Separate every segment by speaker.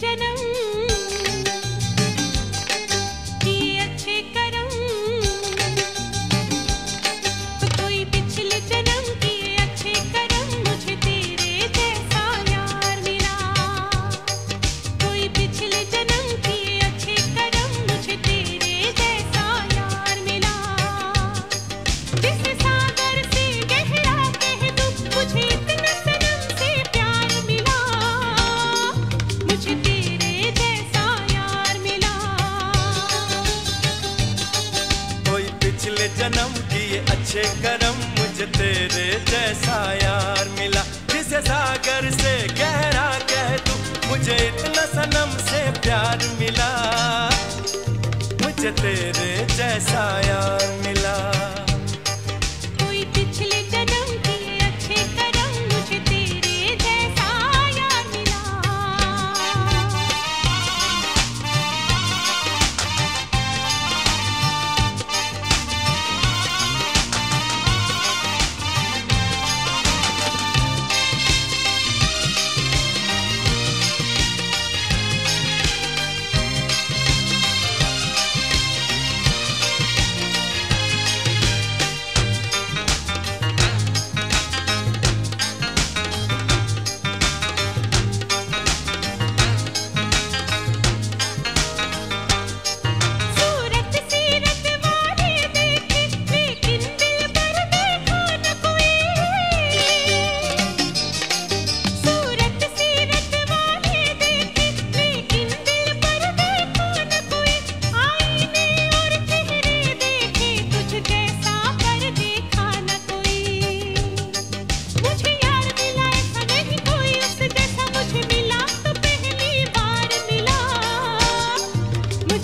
Speaker 1: जन्म कर्म किए, अच्छे कर्म मुझे तेरे जैसा यार मिला। जिसे सागर से गहरा कह तू मुझे इतना सनम से प्यार मिला। मुझे तेरे जैसा यार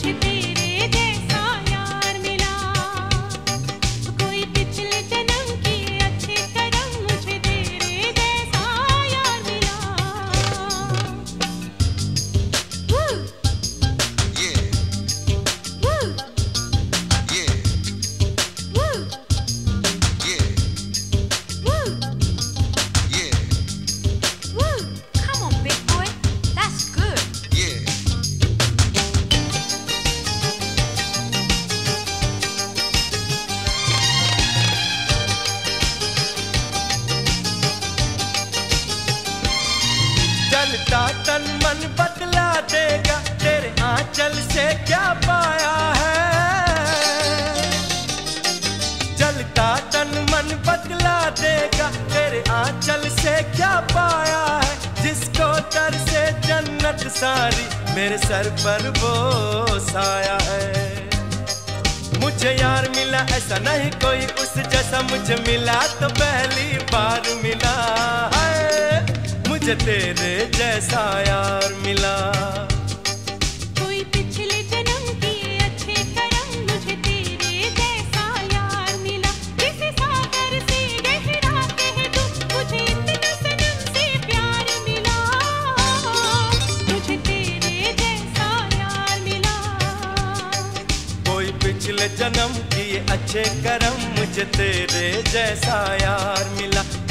Speaker 2: keep be? सारी मेरे सर पर वो साया है। मुझे यार मिला, ऐसा नहीं कोई उस जैसा मुझे मिला तो पहली बार मिला है। मुझे तेरे जैसा यार।
Speaker 1: पिछले जन्म
Speaker 2: किए अच्छे कर्म मुझे तेरे जैसा यार मिला।